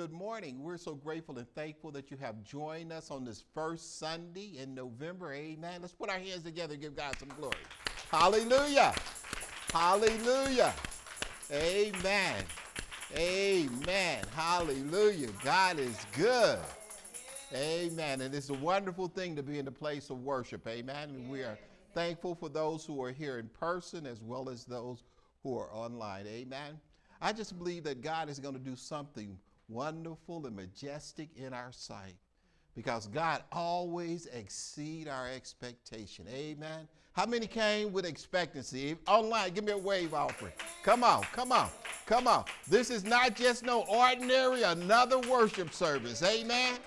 good morning. We're so grateful and thankful that you have joined us on this first Sunday in November. Amen. Let's put our hands together and give God some glory. Hallelujah. Hallelujah. Amen. Amen. Hallelujah. God is good. Amen. And it's a wonderful thing to be in the place of worship. Amen. And we are thankful for those who are here in person as well as those who are online. Amen. I just believe that God is going to do something wonderful and majestic in our sight because God always exceed our expectation. Amen. How many came with expectancy? Online, give me a wave offering. Come on, come on, come on. This is not just no ordinary another worship service. Amen.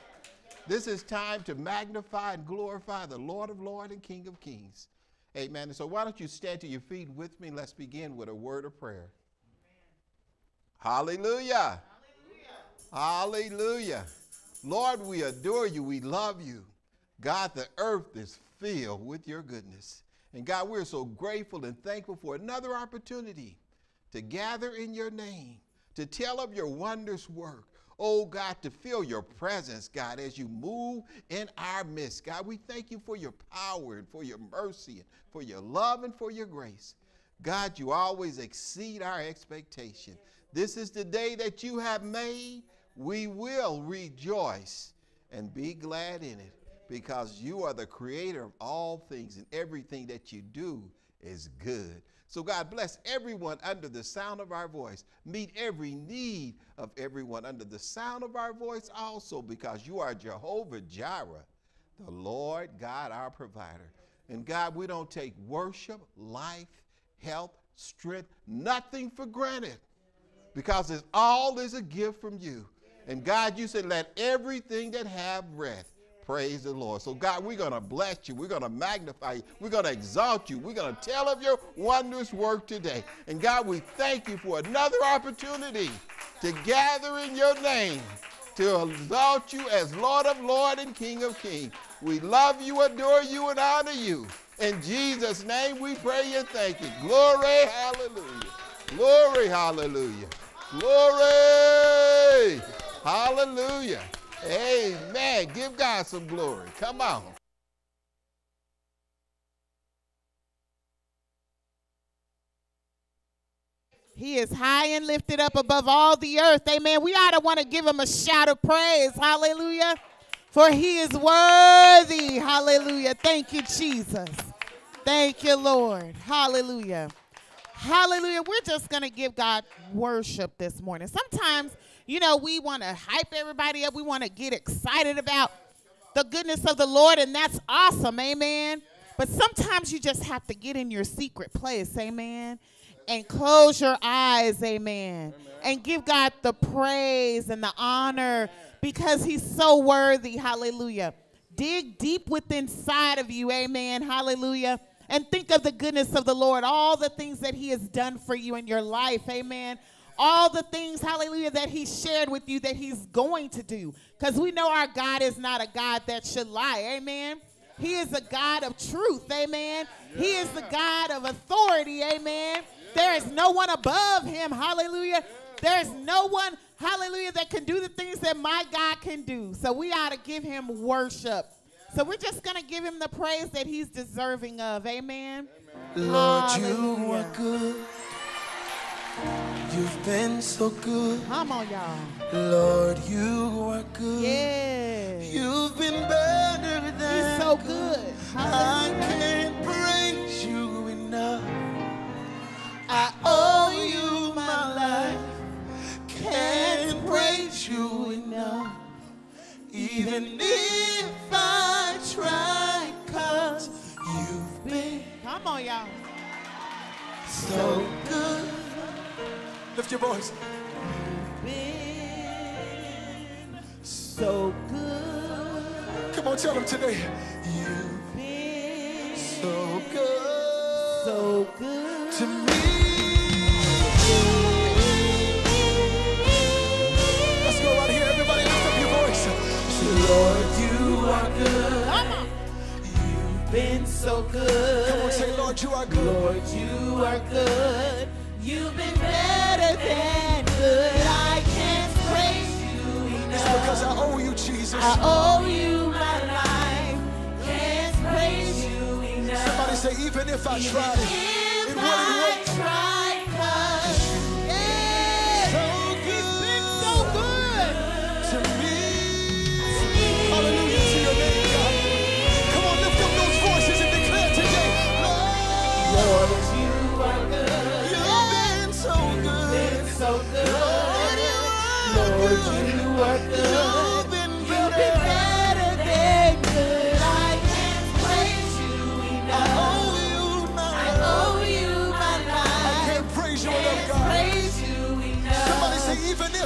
This is time to magnify and glorify the Lord of Lords and King of Kings. Amen. And so why don't you stand to your feet with me? Let's begin with a word of prayer. Amen. Hallelujah. Hallelujah. Lord, we adore you. We love you. God, the earth is filled with your goodness. And God, we're so grateful and thankful for another opportunity to gather in your name, to tell of your wondrous work, oh God, to feel your presence, God, as you move in our midst. God, we thank you for your power and for your mercy and for your love and for your grace. God, you always exceed our expectation. This is the day that you have made. We will rejoice and be glad in it because you are the creator of all things and everything that you do is good. So, God bless everyone under the sound of our voice. Meet every need of everyone under the sound of our voice also, because you are Jehovah Jireh, the Lord God, our provider. And God, we don't take worship, life, health, strength, nothing for granted, because it all is a gift from you. And God, you said, let everything that have breath Praise the Lord. So, God, we're going to bless you. We're going to magnify you. We're going to exalt you. We're going to tell of your wondrous work today. And, God, we thank you for another opportunity to gather in your name, to exalt you as Lord of Lord and King of King. We love you, adore you, and honor you. In Jesus' name we pray and thank you. Glory, hallelujah. Glory, hallelujah. Glory, hallelujah. Amen. Give God some glory. Come on. He is high and lifted up above all the earth. Amen. We ought to want to give him a shout of praise. Hallelujah. For he is worthy. Hallelujah. Thank you, Jesus. Thank you, Lord. Hallelujah. Hallelujah. We're just going to give God worship this morning. Sometimes you know, we want to hype everybody up. We want to get excited about the goodness of the Lord, and that's awesome. Amen. But sometimes you just have to get in your secret place. Amen. And close your eyes. Amen. And give God the praise and the honor because he's so worthy. Hallelujah. Dig deep within inside of you. Amen. Hallelujah. And think of the goodness of the Lord, all the things that he has done for you in your life. Amen all the things, hallelujah, that he shared with you that he's going to do. Because we know our God is not a God that should lie. Amen. He is a God of truth. Amen. Yeah. He is the God of authority. Amen. Yeah. There is no one above him. Hallelujah. Yeah. There is no one, hallelujah, that can do the things that my God can do. So we ought to give him worship. So we're just going to give him the praise that he's deserving of. Amen. Amen. Lord, hallelujah. you are good. You've been so good. Come on, y'all. Lord, you are good. Yeah. You've been better than He's so good. I can't praise you enough. I owe you my life. Can't praise you enough. Even if I try, cause you've been. Come on, y'all. So good. Lift your voice. so good. Come on, tell them today. You've been so good. So good to me. Let's go right here, everybody. Lift up your voice. Lord, you are good. You've been so good. Come on, say, Lord, you are good. Lord, you are good. You've been better good. I can't praise you enough. It's because I owe you, Jesus. I owe you my life. Can't praise you enough. Somebody say, even if I tried it, it wouldn't work.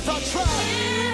I tried.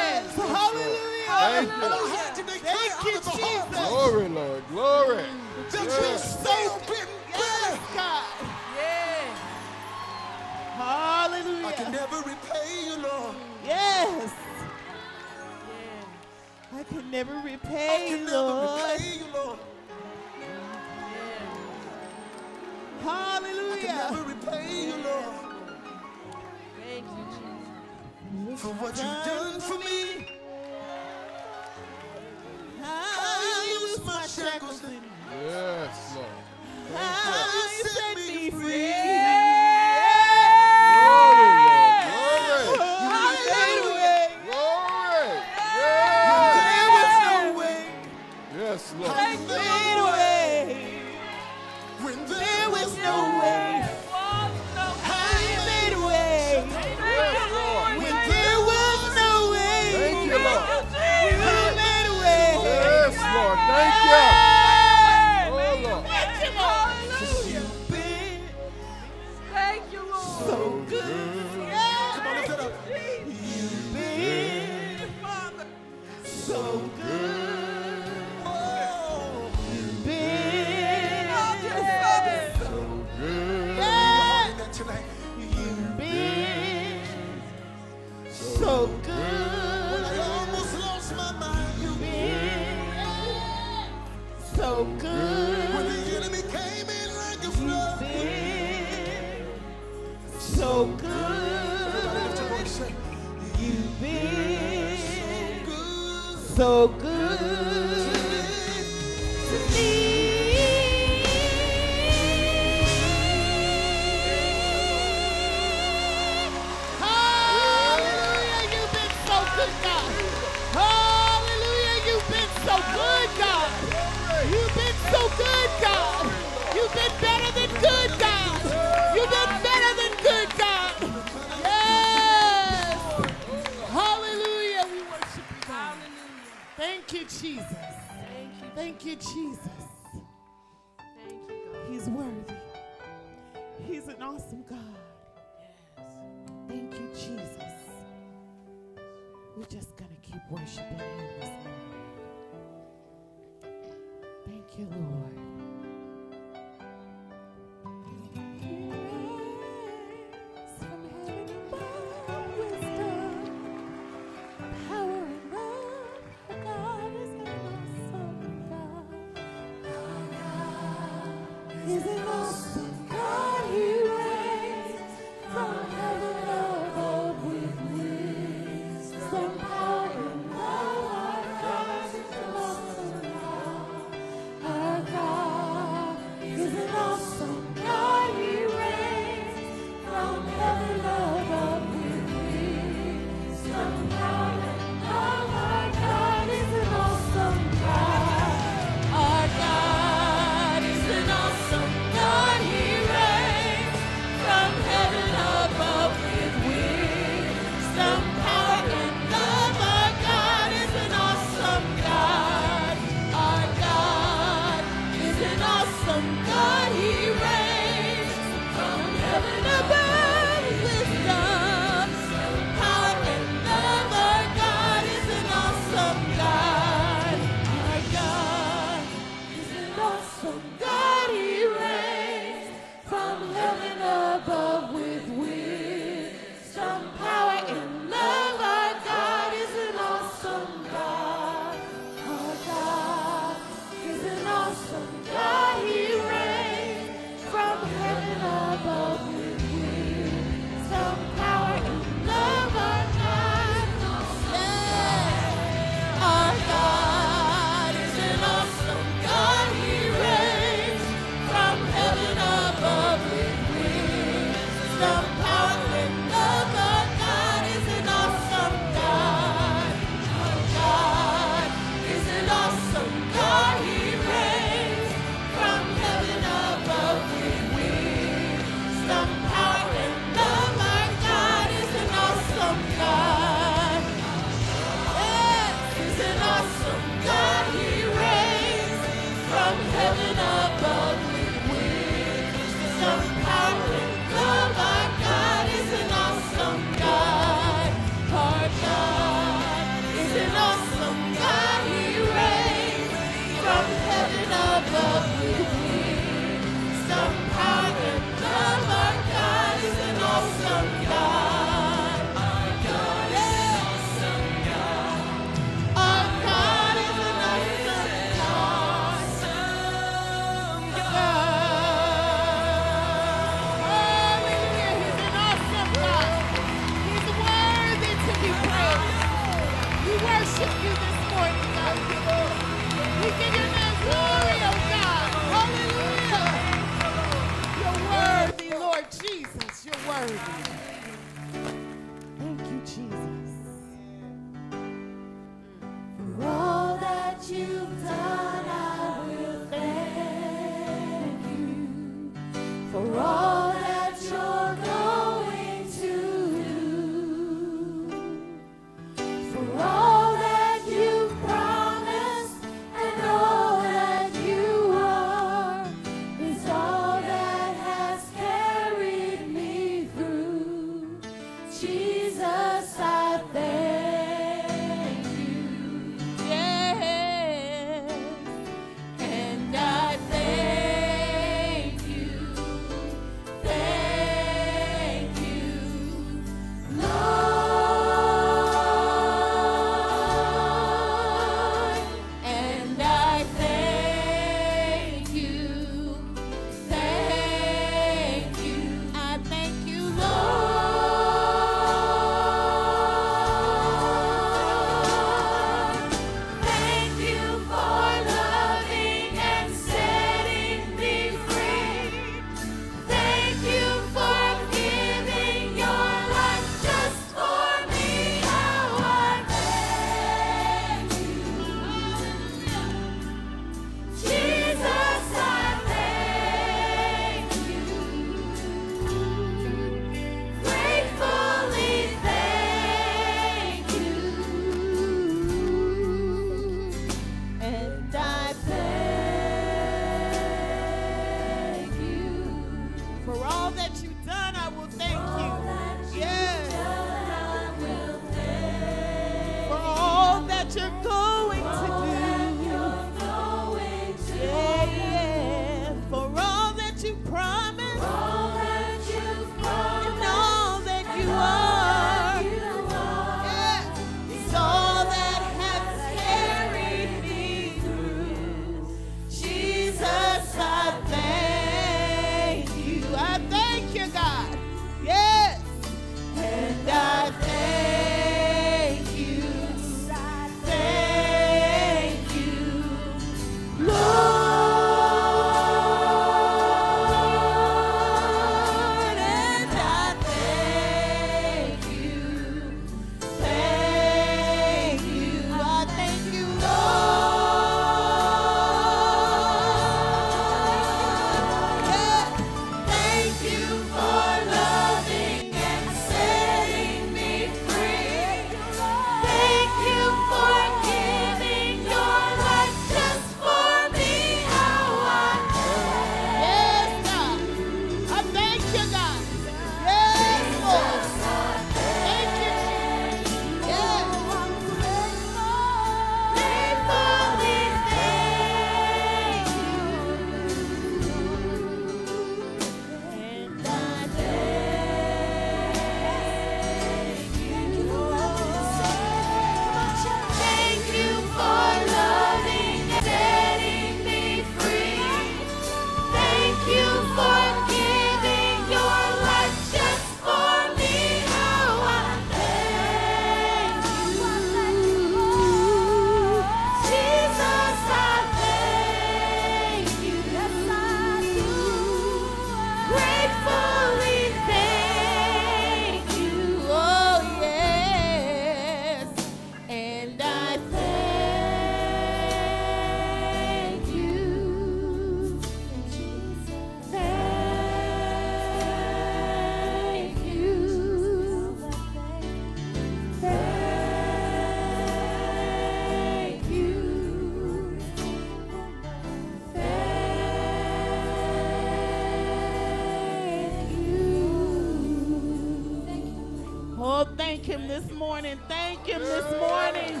Him this morning.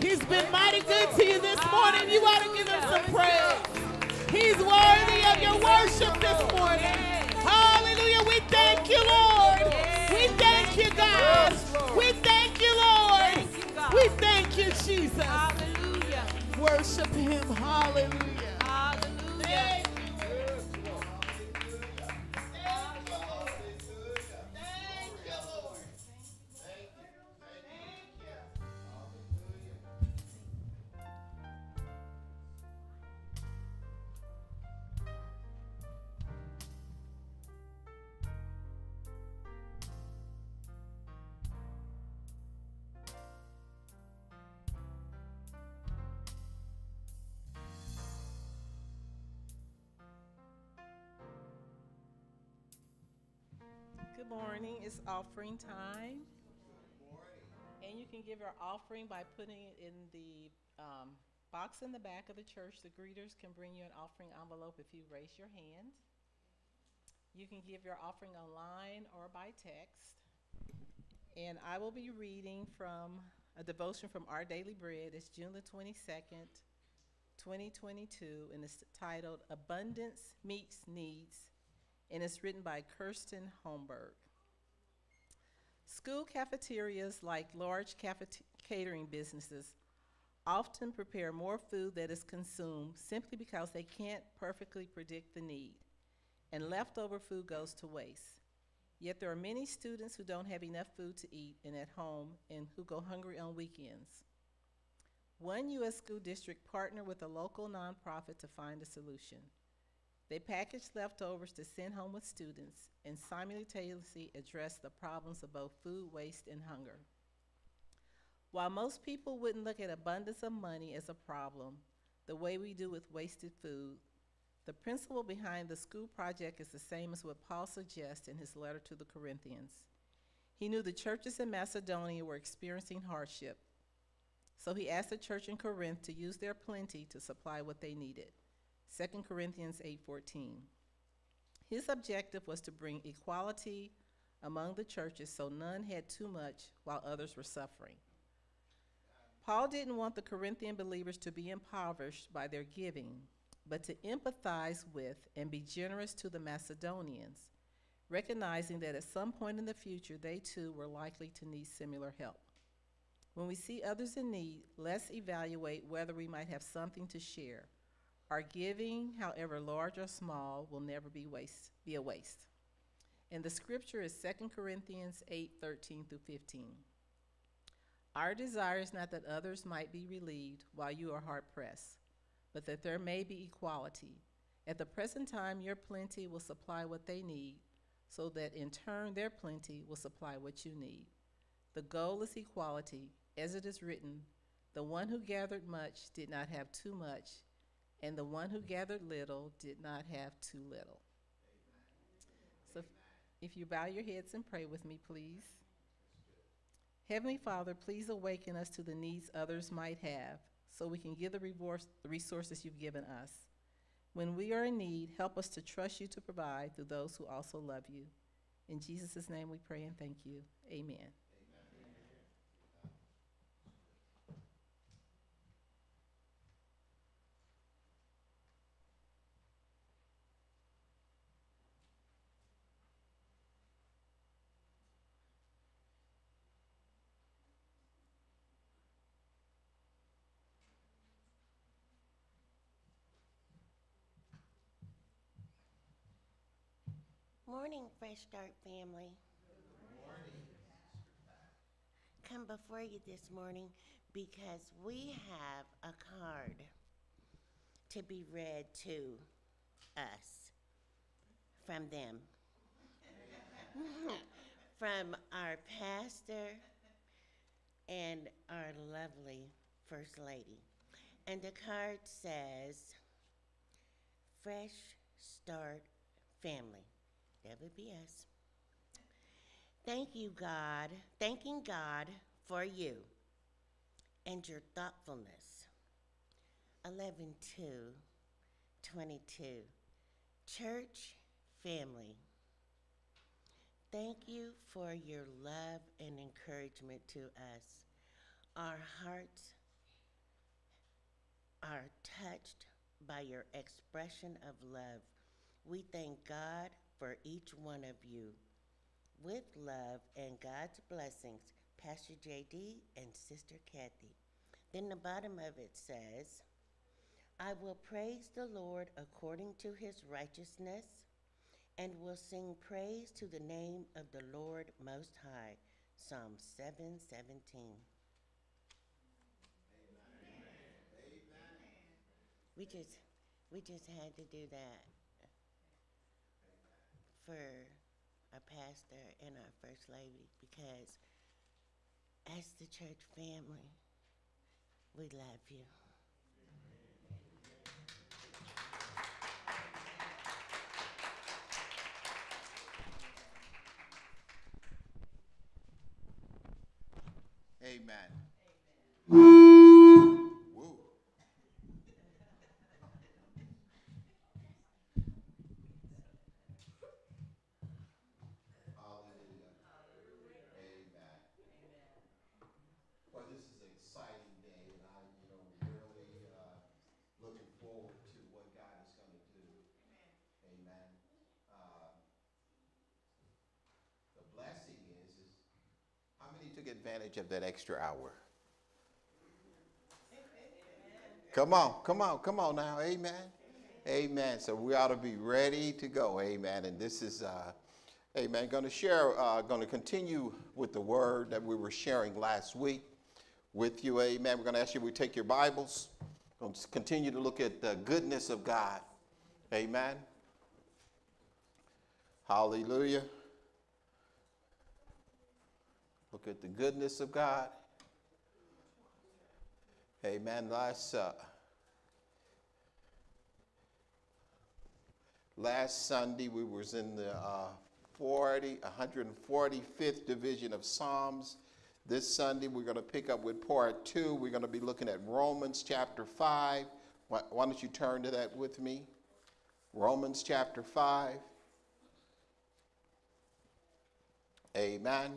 He's been mighty good to you this morning. You ought to give him some praise. He's worthy of your worship this morning. Hallelujah. We thank you, Lord. We thank you, God. We thank you, Lord. We thank you, Jesus. Hallelujah. Worship him. Hallelujah. Good morning. It's offering time. And you can give your offering by putting it in the um, box in the back of the church. The greeters can bring you an offering envelope if you raise your hand. You can give your offering online or by text. And I will be reading from a devotion from Our Daily Bread. It's June the 22nd, 2022, and it's titled Abundance Meets Needs and it's written by Kirsten Holmberg. School cafeterias, like large catering businesses, often prepare more food that is consumed simply because they can't perfectly predict the need, and leftover food goes to waste. Yet there are many students who don't have enough food to eat and at home and who go hungry on weekends. One U.S. school district partnered with a local nonprofit to find a solution. They package leftovers to send home with students and simultaneously address the problems of both food waste and hunger. While most people wouldn't look at abundance of money as a problem, the way we do with wasted food, the principle behind the school project is the same as what Paul suggests in his letter to the Corinthians. He knew the churches in Macedonia were experiencing hardship, so he asked the church in Corinth to use their plenty to supply what they needed. 2 Corinthians 8:14. His objective was to bring equality among the churches so none had too much while others were suffering. Paul didn't want the Corinthian believers to be impoverished by their giving, but to empathize with and be generous to the Macedonians, recognizing that at some point in the future they too were likely to need similar help. When we see others in need, let's evaluate whether we might have something to share. Our giving, however large or small, will never be waste be a waste. And the scripture is 2 Corinthians 8, 13 through 15. Our desire is not that others might be relieved while you are hard pressed, but that there may be equality. At the present time, your plenty will supply what they need, so that in turn their plenty will supply what you need. The goal is equality, as it is written, the one who gathered much did not have too much, and the one who gathered little did not have too little. So if you bow your heads and pray with me, please. Heavenly Father, please awaken us to the needs others might have so we can give the resources you've given us. When we are in need, help us to trust you to provide through those who also love you. In Jesus' name we pray and thank you. Amen. Morning, Fresh Start family. Come before you this morning because we have a card to be read to us from them. from our pastor and our lovely First Lady. And the card says, Fresh Start Family. That would be us. Thank you, God. Thanking God for you and your thoughtfulness. 11 2 22. Church family. Thank you for your love and encouragement to us. Our hearts are touched by your expression of love. We thank God for each one of you. With love and God's blessings, Pastor JD and Sister Kathy. Then the bottom of it says, I will praise the Lord according to his righteousness and will sing praise to the name of the Lord Most High. Psalm 717. We just we just had to do that for our pastor and our first lady because as the church family, we love you. Amen. Woo. Hallelujah. Amen. Well, this is an exciting day, and I, you know, really uh, looking forward to what God is going to do. Amen. Uh, the blessing is, is how many took advantage of that extra hour? Come on, come on, come on now. Amen. Amen. So we ought to be ready to go. Amen. And this is, uh, amen, going to share, uh, going to continue with the word that we were sharing last week with you. Amen. We're going to ask you to take your Bibles. Going to continue to look at the goodness of God. Amen. Hallelujah. Look at the goodness of God. Amen. Last, uh, last Sunday we was in the uh, 40, 145th division of Psalms. This Sunday we're going to pick up with part two. We're going to be looking at Romans chapter 5. Why, why don't you turn to that with me? Romans chapter 5. Amen.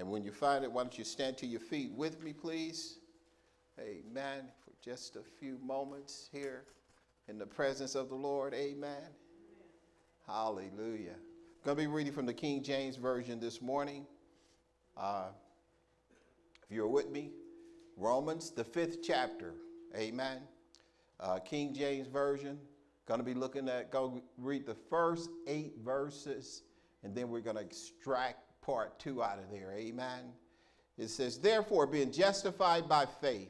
And when you find it, why don't you stand to your feet with me, please? Amen. For just a few moments here in the presence of the Lord. Amen. Hallelujah. I'm going to be reading from the King James Version this morning. Uh, if you're with me, Romans, the fifth chapter. Amen. Uh, King James Version. Going to be looking at, go read the first eight verses, and then we're going to extract part two out of there. Amen. It says, Therefore, being justified by faith,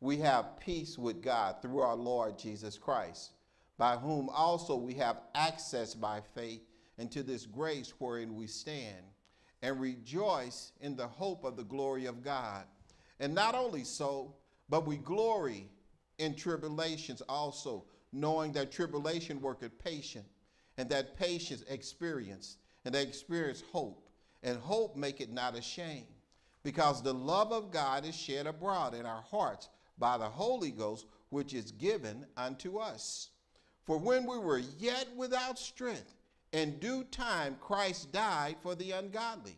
we have peace with God through our Lord Jesus Christ, by whom also we have access by faith into this grace wherein we stand, and rejoice in the hope of the glory of God. And not only so, but we glory in tribulations also, knowing that tribulation worketh patience, and that patience experience, and that experience hope and hope make it not ashamed, because the love of God is shed abroad in our hearts by the Holy Ghost, which is given unto us. For when we were yet without strength, in due time Christ died for the ungodly.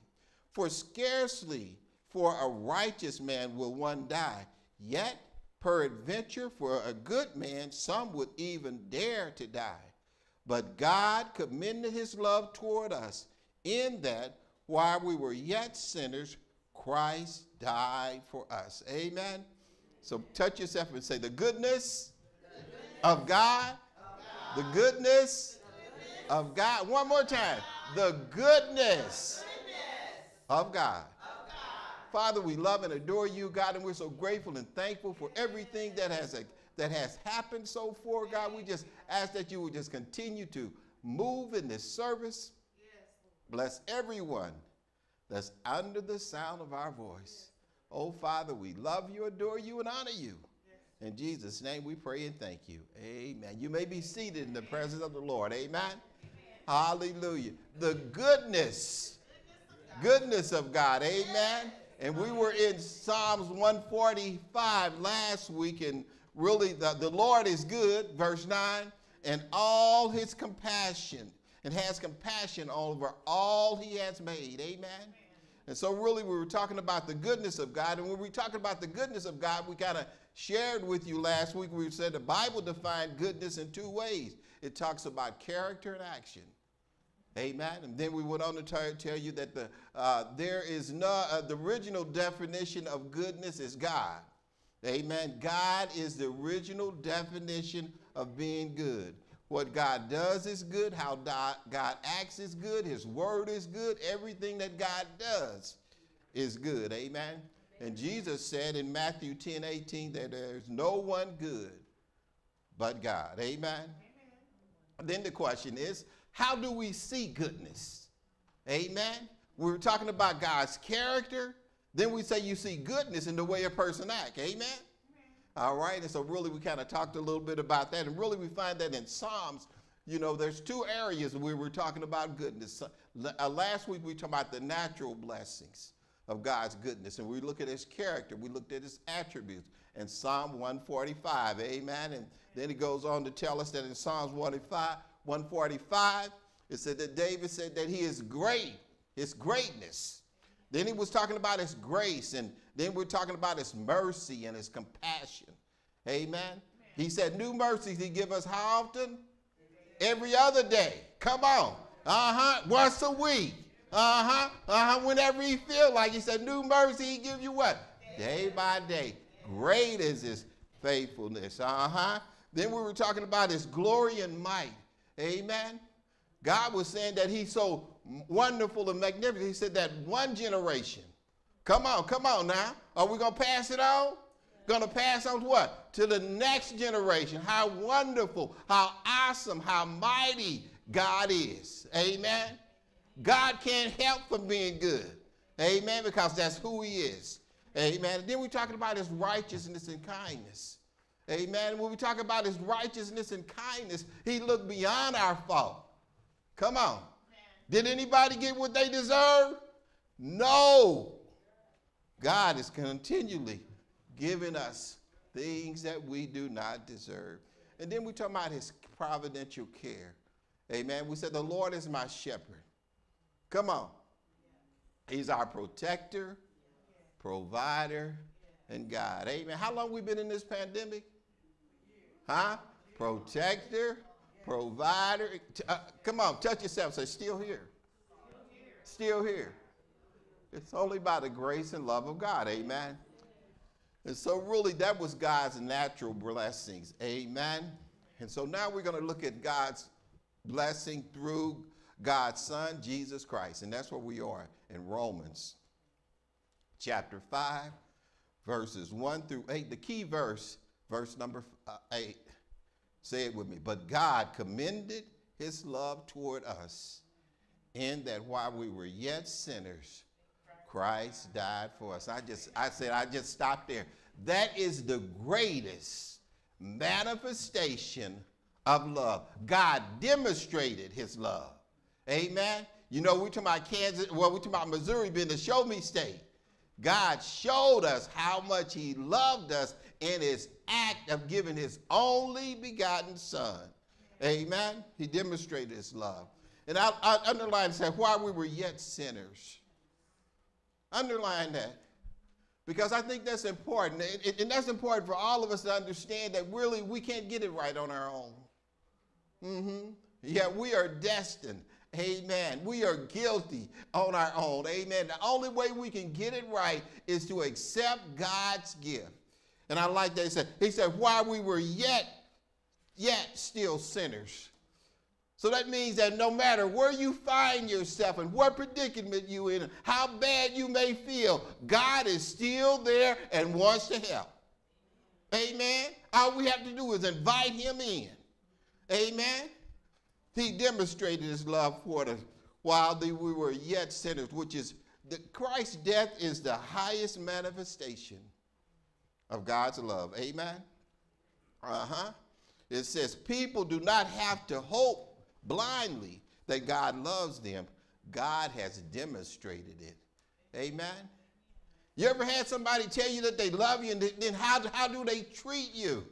For scarcely for a righteous man will one die, yet peradventure for a good man some would even dare to die. But God commended his love toward us in that while we were yet sinners, Christ died for us. Amen. So touch yourself and say, The goodness, of, God, the goodness, of God. One more time. The goodness, of God. Father, we love and adore you, God, and we're so grateful and thankful for everything that has, that has happened so far, God. We just ask that you would just continue to move in this service. Bless everyone that's under the sound of our voice. Oh, Father, we love you, adore you, and honor you. In Jesus' name we pray and thank you. Amen. You may be seated in the presence of the Lord. Amen. Hallelujah. The goodness, goodness of God. Amen. And we were in Psalms 145 last week, and really the, the Lord is good, verse 9, and all his compassion and has compassion over all he has made. Amen. And so, really, we were talking about the goodness of God. And when we talking about the goodness of God, we kind of shared with you last week. We said the Bible defined goodness in two ways it talks about character and action. Amen. And then we went on to tell, tell you that the, uh, there is no, uh, the original definition of goodness is God. Amen. God is the original definition of being good. What God does is good. How God acts is good. His word is good. Everything that God does is good. Amen. And Jesus said in Matthew 10 18 that there's no one good but God. Amen. Amen. Then the question is, how do we see goodness? Amen. We were talking about God's character. Then we say you see goodness in the way a person acts. Amen. All right. And so really we kind of talked a little bit about that. And really we find that in Psalms, you know, there's two areas where we're talking about goodness. Uh, last week we talked about the natural blessings of God's goodness. And we look at his character. We looked at his attributes in Psalm 145. Amen. And then he goes on to tell us that in Psalms 145, 145, it said that David said that he is great, his greatness. Then he was talking about his grace, and then we're talking about his mercy and his compassion. Amen. Amen. He said, New mercies he give us how often? Every other day. Come on. Uh-huh. Once a week. Uh-huh. Uh-huh. Whenever he feel like he said, new mercy, he give you what? Day by day. Great is his faithfulness. Uh-huh. Then we were talking about his glory and might. Amen. God was saying that he's so wonderful and magnificent. He said that one generation. Come on, come on now. Are we going to pass it on? Going to pass on to what? To the next generation. How wonderful, how awesome, how mighty God is. Amen. God can't help from being good. Amen. Because that's who he is. Amen. And then we're talking about his righteousness and kindness. Amen. When we talk about his righteousness and kindness, he looked beyond our fault. Come on. Did anybody get what they deserve? No. God is continually giving us things that we do not deserve. And then we talk about his providential care. Amen. We said, The Lord is my shepherd. Come on. He's our protector, provider, and God. Amen. How long we been in this pandemic? Huh? Protector, provider. Uh, come on, touch yourself. Say, still here. Still here. It's only by the grace and love of God. Amen. And so, really, that was God's natural blessings. Amen. And so now we're going to look at God's blessing through God's Son, Jesus Christ. And that's where we are in Romans chapter 5, verses 1 through 8. The key verse, verse number uh, 8, say it with me. But God commended his love toward us in that while we were yet sinners, Christ died for us. I just, I said, I just stopped there. That is the greatest manifestation of love. God demonstrated his love. Amen. You know, we're talking about Kansas, well, we're talking about Missouri being the show me state. God showed us how much he loved us in his act of giving his only begotten son. Amen. He demonstrated his love. And I, I underline and say, while we were yet sinners. Underline that. Because I think that's important. And, that's important for all of us to understand that really we can't get it right on our own. Mm-hmm. Yeah, we are destined. Amen. We are guilty on our own. Amen. The only way we can get it right is to accept God's gift. And I like that he said, he said, while we were yet, yet still sinners. So that means that no matter where you find yourself and what predicament you in, how bad you may feel, God is still there and wants to help. Amen. All we have to do is invite him in. Amen. He demonstrated his love for us while we were yet sinners, which is the, Christ's death is the highest manifestation of God's love. Amen. Uh huh. It says, people do not have to hope blindly that God loves them. God has demonstrated it. Amen. You ever had somebody tell you that they love you and then how, how do they treat you?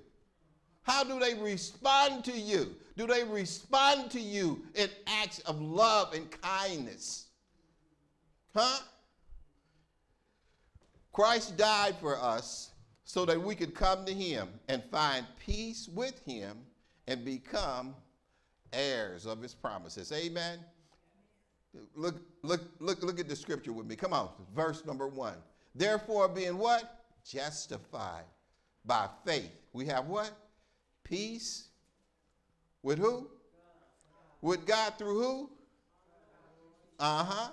How do they respond to you? Do they respond to you in acts of love and kindness? Huh? Christ died for us so that we could come to him and find peace with him and become heirs of his promises. Amen. Look, look, look, look at the scripture with me. Come on, verse number one. Therefore, being what? Justified by faith. We have what? Peace with who? With God through who? Uh huh.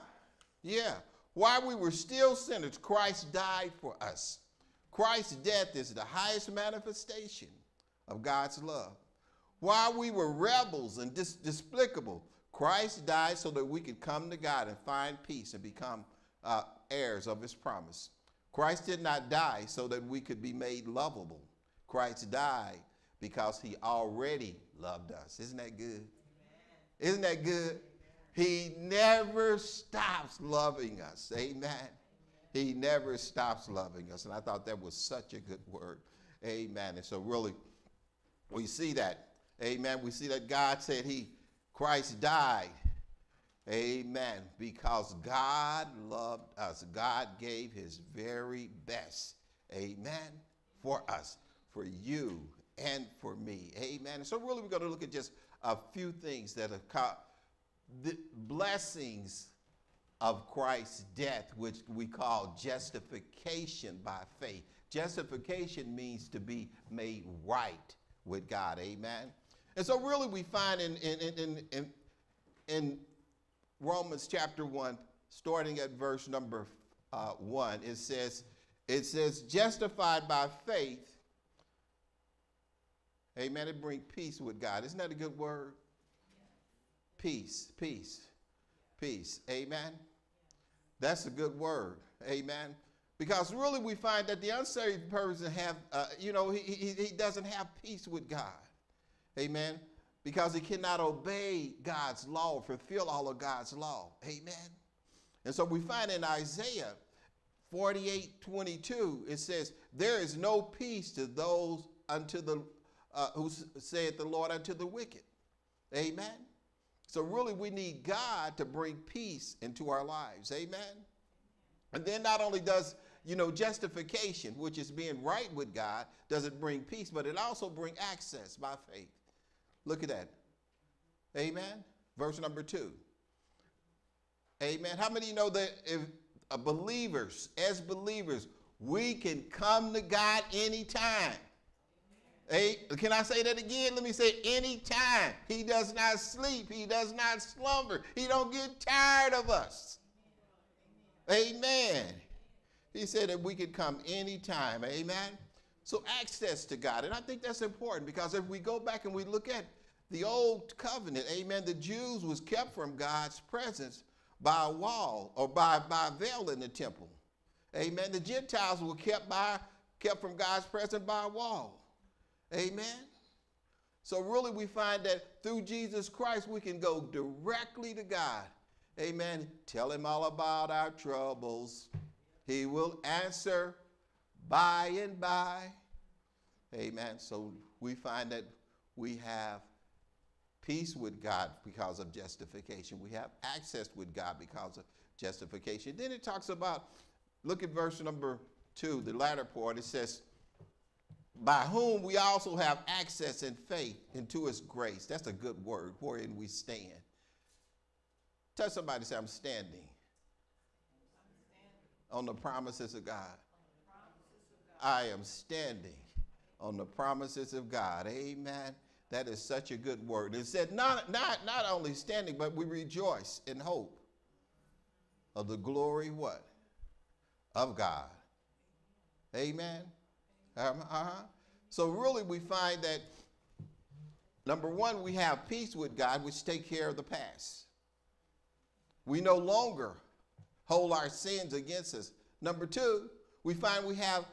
Yeah. While we were still sinners, Christ died for us. Christ's death is the highest manifestation of God's love. While we were rebels and dis- despicable, Christ died so that we could come to God and find peace and become uh, heirs of his promise. Christ did not die so that we could be made lovable. Christ died because he already loved us. Isn't that good? Isn't that good? He never stops loving us. Amen. He never stops loving us. And I thought that was such a good word. Amen. And so, really, we see that. Amen. We see that God said he, Christ died. Amen. Because God loved us. God gave his very best. Amen. For us, for you, and for me. Amen. So, really, we're going to look at just a few things that are caught the blessings of Christ's death, which we call justification by faith. Justification means to be made right with God. Amen. And so, really, we find in, in, in, in, Romans chapter 1, starting at verse number uh, 1, it says, it says, justified by faith. Amen. It brings peace with God. Isn't that a good word? Peace, peace, peace. Amen. That's a good word. Amen. Because really, we find that the unsaved person have, uh, you know, he, he, he doesn't have peace with God. Amen. Because he cannot obey God's law, fulfill all of God's law. Amen. And so we find in Isaiah 48 22, it says, There is no peace to those unto the uh, who saith the Lord unto the wicked. Amen. So, really, we need God to bring peace into our lives. Amen. And then, not only does, you know, justification, which is being right with God, does it bring peace, but it also bring access by faith. Look at that. Amen. Verse number two. Amen. How many you know that if uh, believers, as believers, we can come to God anytime? Hey, can I say that again? Let me say anytime. He does not sleep. He does not slumber. He don't get tired of us. Amen. He said that we could come anytime. Amen. So access to God. And I think that's important because if we go back and we look at the old covenant, amen, the Jews was kept from God's presence by a wall or by, by a veil in the temple. Amen. The Gentiles were kept by kept from God's presence by a wall. Amen. So, really, we find that through Jesus Christ, we can go directly to God. Amen. Tell him all about our troubles. He will answer by and by. Amen. So, we find that we have peace with God because of justification. We have access with God because of justification. Then it talks about, look at verse number two, the latter part. It says, by whom we also have access in faith into his grace. That's a good word, wherein we stand. Tell somebody, say, I'm standing on the promises of God. I am standing on the promises of God. Amen. That is such a good word. It said not, not, not only standing, but we rejoice in hope of the glory what? Of God. Amen. Um, uh-huh. So really we find that number one, we have peace with God, which take care of the past. We no longer hold our sins against us. Number two, we find we have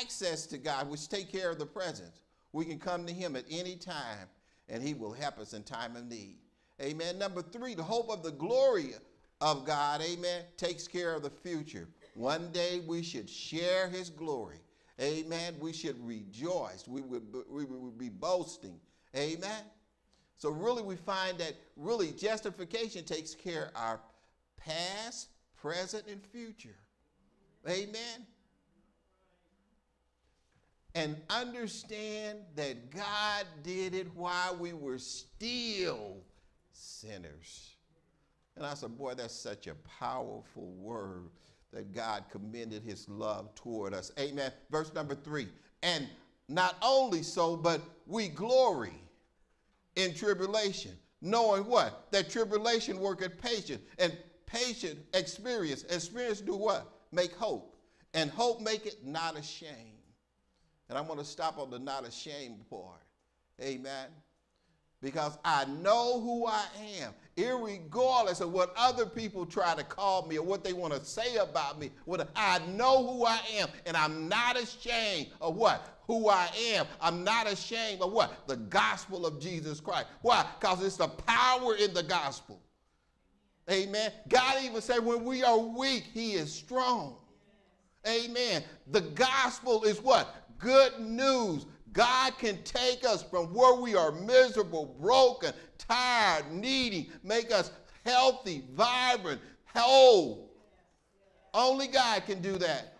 access to God, which take care of the present. We can come to him at any time and he will help us in time of need. Amen. Number three, the hope of the glory of God, amen, takes care of the future. One day we should share his glory Amen. We should rejoice. We would, we would be boasting. Amen. So really we find that really justification takes care of our past, present, and future. Amen. And understand that God did it while we were still sinners. And I said, boy, that's such a powerful word that God commended his love toward us. Amen. Verse number three. And not only so, but we glory in tribulation, knowing what? That tribulation worketh patience, and patient experience. Experience do what? Make hope. And hope make it not ashamed. And I'm going to stop on the not ashamed part. Amen. Because I know who I am, regardless of what other people try to call me or what they want to say about me. What I know who I am, and I'm not ashamed of what? Who I am. I'm not ashamed of what? The gospel of Jesus Christ. Why? Because it's the power in the gospel. Amen. God even said, when we are weak, He is strong. Amen. The gospel is what? Good news. God can take us from where we are miserable, broken, tired, needy, make us healthy, vibrant, whole. Only God can do that.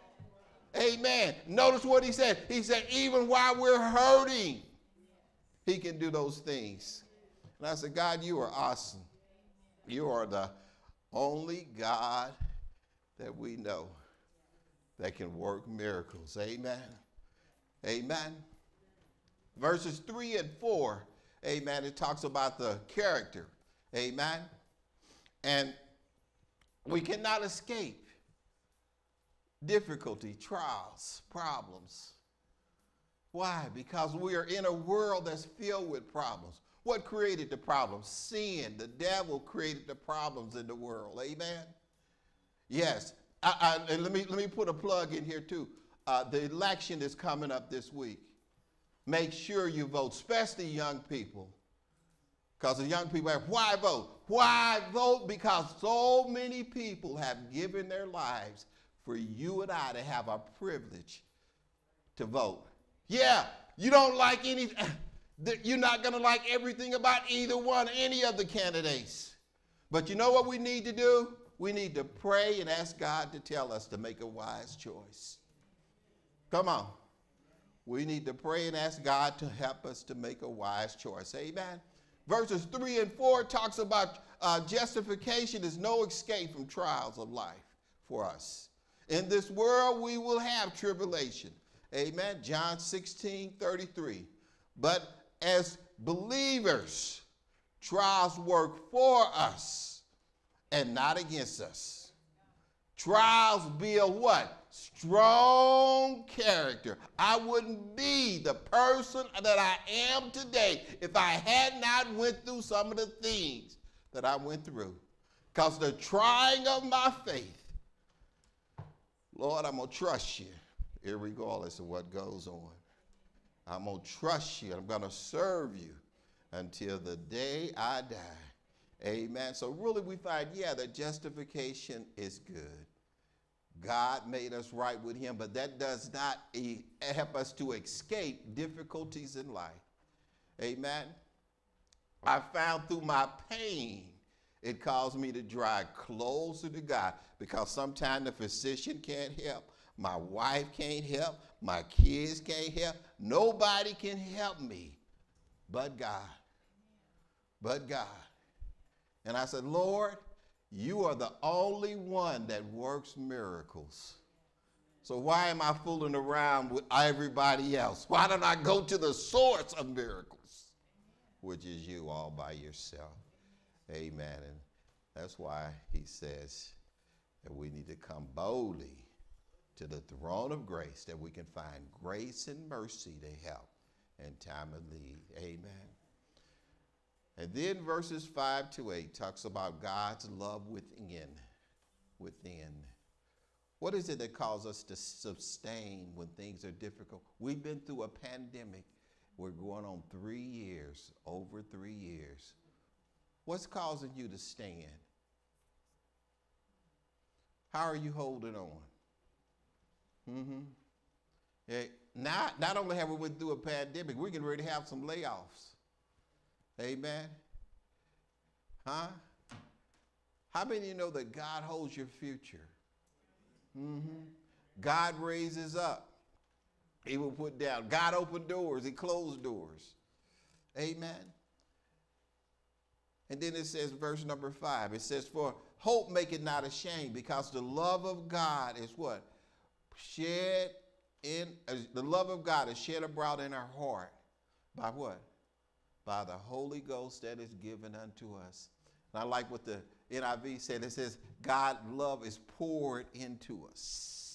Amen. Notice what he said. He said, even while we're hurting, he can do those things. And I said, God, you are awesome. You are the only God that we know that can work miracles. Amen. Amen. Verses 3 and 4, amen, it talks about the character. Amen. And we cannot escape difficulty, trials, problems. Why? Because we are in a world that's filled with problems. What created the problems? Sin. The devil created the problems in the world. Amen. Yes. I, I, and let me let me put a plug in here too uh, the election is coming up this week. Make sure you vote, especially young people. Because the young people have, why vote? Why vote? Because so many people have given their lives for you and I to have a privilege to vote. Yeah, you don't like any, you're not going to like everything about either one, any of the candidates. But you know what we need to do? We need to pray and ask God to tell us to make a wise choice. Come on. We need to pray and ask God to help us to make a wise choice. Amen. Verses 3 and 4 talks about uh, justification is no escape from trials of life for us. In this world, we will have tribulation. Amen. John 16 33. But as believers, trials work for us and not against us. Trials build what? Strong character. I wouldn't be the person that I am today if I had not went through some of the things that I went through. Because the trying of my faith, Lord, I'm going to trust you, regardless of what goes on. I'm going to trust you. I'm going to serve you until the day I die. Amen. So really we find, yeah, that justification is good. God made us right with him, but that does not help us to escape difficulties in life. Amen. I found through my pain, it caused me to drive closer to God because sometimes the physician can't help, my wife can't help, my kids can't help, nobody can help me but God. But God. And I said, Lord, you are the only one that works miracles. So why am I fooling around with everybody else? Why don't I go to the source of miracles, which is you all by yourself? Amen. And that's why he says that we need to come boldly to the throne of grace that we can find grace and mercy to help in time of need. Amen. And then verses 5 to 8 talks about God's love within. Within. What is it that causes us to sustain when things are difficult? We've been through a pandemic. We're going on three years, over three years. What's causing you to stand? How are you holding on? Mm-hmm. Eh, not, not only have we went through a pandemic, we're getting ready to have some layoffs. Amen. Huh? How many of you know that God holds your future? Mm-hmm. God raises up. He will put down. God opened doors. He closed doors. Amen. And then it says, verse number five, it says, For hope make it not ashamed, because the love of God is what? Shed in, uh, the love of God is shed abroad in our heart. By what? By the Holy Ghost that is given unto us. And I like what the NIV said. It says, God love is poured into us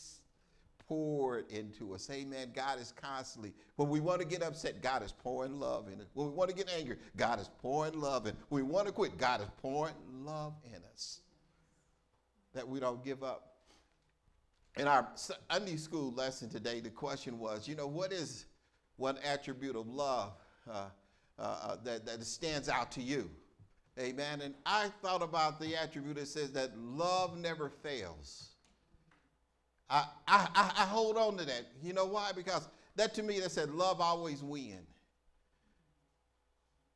poured into us. Amen. God is constantly, when we want to get upset, God is pouring love in it. When we want to get angry, God is pouring love in. When we want to quit, God is pouring love in us. That we don't give up. In our Sunday school lesson today, the question was, you know, what is one attribute of love uh, uh, uh that, that stands out to you? Amen. And I thought about the attribute that says that love never fails. I, I, I, hold on to that. You know why? Because that to me, that said love always win.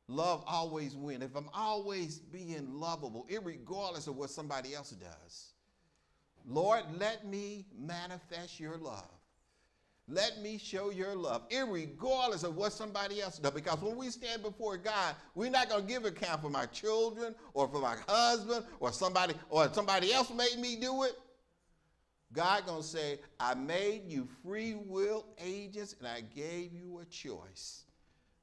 Love always win. If I'm always being lovable, regardless of what somebody else does, Lord, let me manifest your love. Let me show your love, regardless of what somebody else does. Because when we stand before God, we're not going to give account for my children or for my husband or somebody or somebody else made me do it. God gonna say, I made you free will agents and I gave you a choice.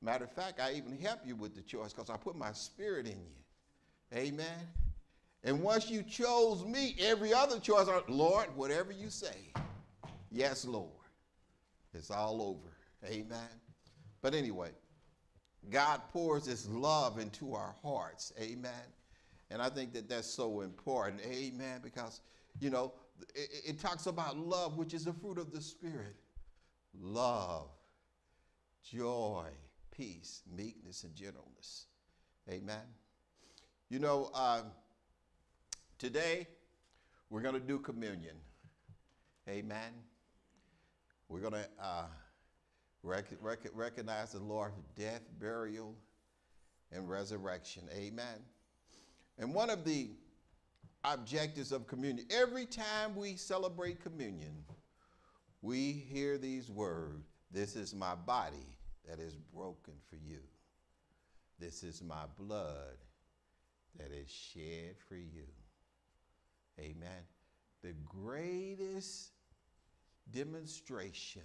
Matter of fact, I even help you with the choice because I put my spirit in you. Amen. And once you chose me, every other choice, Lord, whatever you say. Yes, Lord. It's all over. Amen. But anyway, God pours his love into our hearts. Amen. And I think that that's so important. Amen. Because, you know, it, it talks about love, which is the fruit of the Spirit love, joy, peace, meekness, and gentleness. Amen. You know, uh, today we're going to do communion. Amen. We're going to uh, rec- rec- recognize the Lord's death, burial, and resurrection. Amen. And one of the objectives of communion. Every time we celebrate communion, we hear these words This is my body that is broken for you. This is my blood that is shed for you. Amen. The greatest demonstration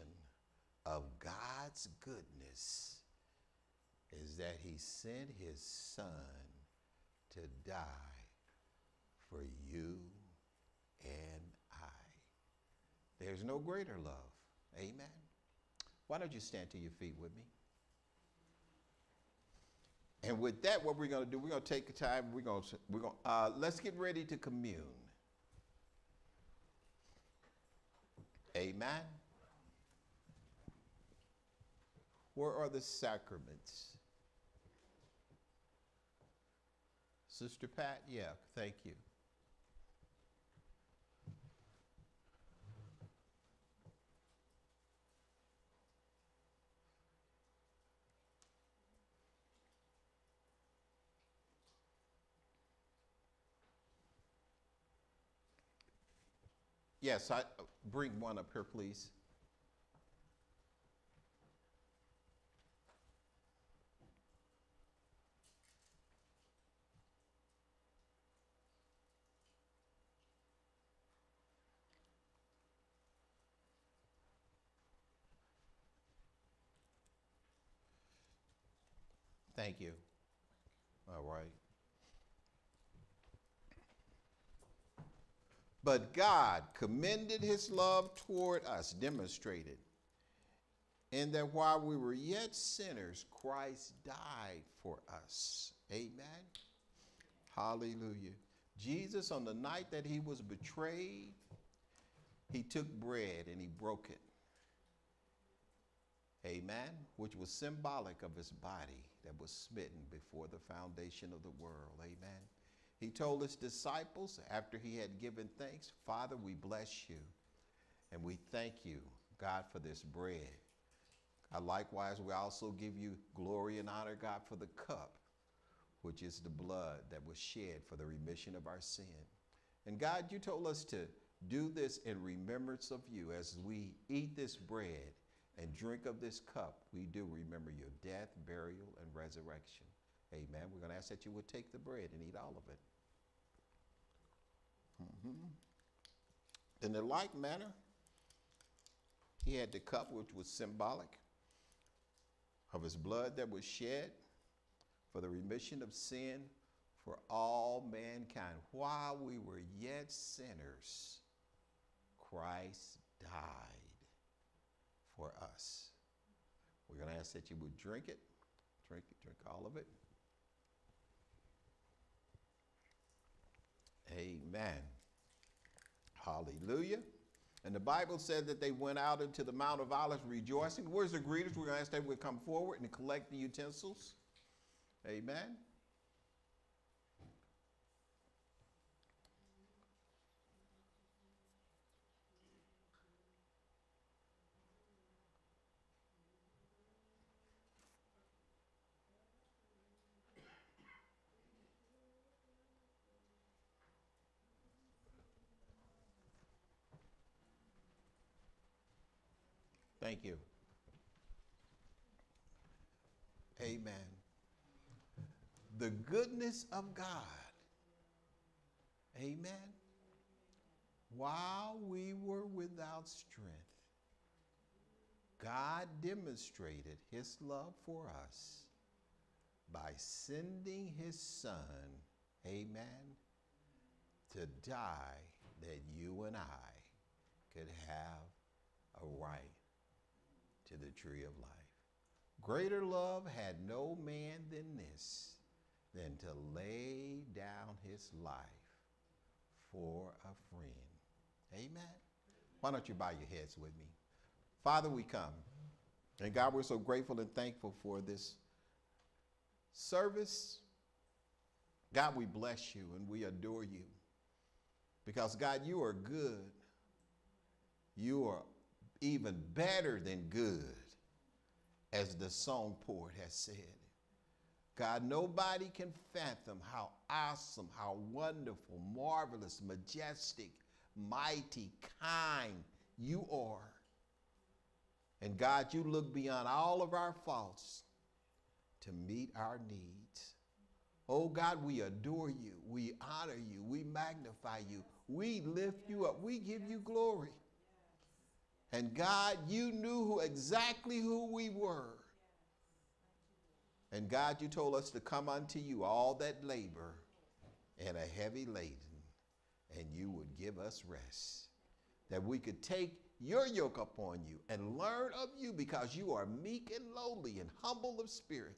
of God's goodness is that He sent His Son to die for you and I. There's no greater love. Amen. Why don't you stand to your feet with me? And with that, what we're going to do, we're going to take a time. We're going to, we're going. Uh, let's get ready to commune. Amen. Where are the sacraments? Sister Pat, yeah, thank you. Yes, I, bring one up here, please. Thank you. All right. But God commended his love toward us, demonstrated, in that while we were yet sinners, Christ died for us. Amen. Hallelujah. Jesus, on the night that he was betrayed, he took bread and he broke it. Amen. Which was symbolic of his body that was smitten before the foundation of the world. Amen. He told his disciples after he had given thanks, Father, we bless you and we thank you God, for this bread. God, likewise, we also give you glory and honor, God, for the cup, which is the blood that was shed for the remission of our sin. And God, you told us to do this in remembrance of you as we eat this bread and drink of this cup. We do remember your death, burial, and resurrection. Amen. We're going to ask that you would take the bread and eat all of it. Mhm. In the like manner, he had the cup which was symbolic of his blood that was shed for the remission of sin for all mankind. While we were yet sinners, Christ died for us. We're going to ask that you would drink it, drink it, drink all of it. Amen. Hallelujah. And the Bible said that they went out into the Mount of Olives rejoicing. Where's the greeters? We're going to ask them to come forward and collect the utensils. Amen. Thank you. Amen. The goodness of God. Amen. While we were without strength, God demonstrated his love for us by sending his son, amen, to die that you and I could have a right to the tree of life. Greater love had no man than this, than to lay down his life for a friend. Amen. Why don't you bow your heads with me? Father, we come. And God, we're so grateful and thankful for this service. God, we bless you and we adore you. Because, God, you are good. You are even better than good, as the song poet has said. God, nobody can fathom how awesome, how wonderful, marvelous, majestic, mighty, kind you are. And God, you look beyond all of our faults to meet our needs. Oh God, we adore you, we honor you, we magnify you, we lift you up, we give you glory. And God, you knew who, exactly who we were. And God, you told us to come unto you, all that labor and a heavy laden, and you would give us rest. That we could take your yoke upon you and learn of you because you are meek and lowly and humble of spirit.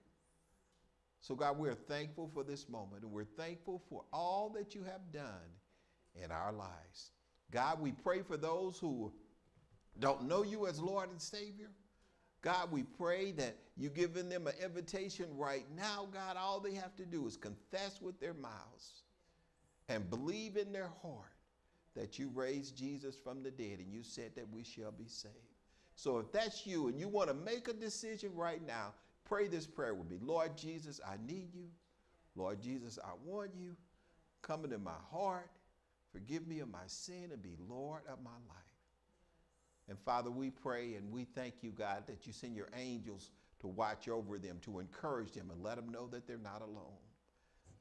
So, God, we're thankful for this moment and we're thankful for all that you have done in our lives. God, we pray for those who don't know you as Lord and Savior. God, we pray that you've given them an invitation right now. God, all they have to do is confess with their mouths and believe in their heart that you raised Jesus from the dead and you said that we shall be saved. So if that's you and you want to make a decision right now, pray this prayer with me. Lord Jesus, I need you. Lord Jesus, I want you. Come into my heart. Forgive me of my sin and be Lord of my life. And Father, we pray and we thank you, God, that you send your angels to watch over them, to encourage them, and let them know that they're not alone.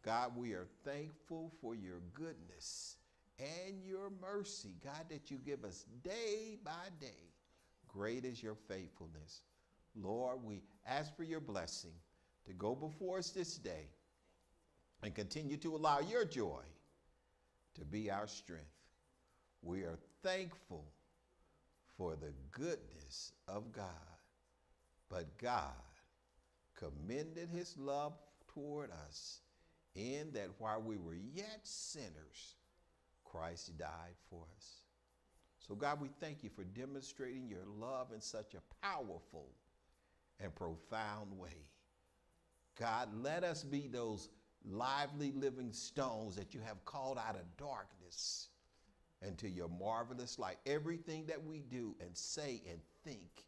God, we are thankful for your goodness and your mercy, God, that you give us day by day. Great is your faithfulness. Lord, we ask for your blessing to go before us this day and continue to allow your joy to be our strength. We are thankful for the goodness of God. But God commended his love toward us in that while we were yet sinners, Christ died for us. So, God, we thank you for demonstrating your love in such a powerful and profound way. God, let us be those lively living stones that you have called out of darkness and to your marvelous light. Everything that we do and say and think,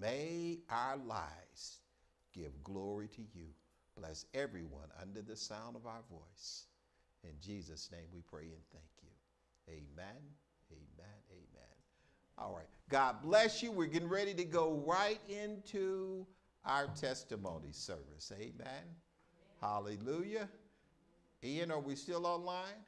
may our lives give glory to you. Bless everyone under the sound of our voice. In Jesus' name we pray and thank you. Amen, amen, amen. All right. God bless you. We're getting ready to go right into our testimony service. Amen. Hallelujah. Ian, are we still online?